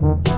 Bye.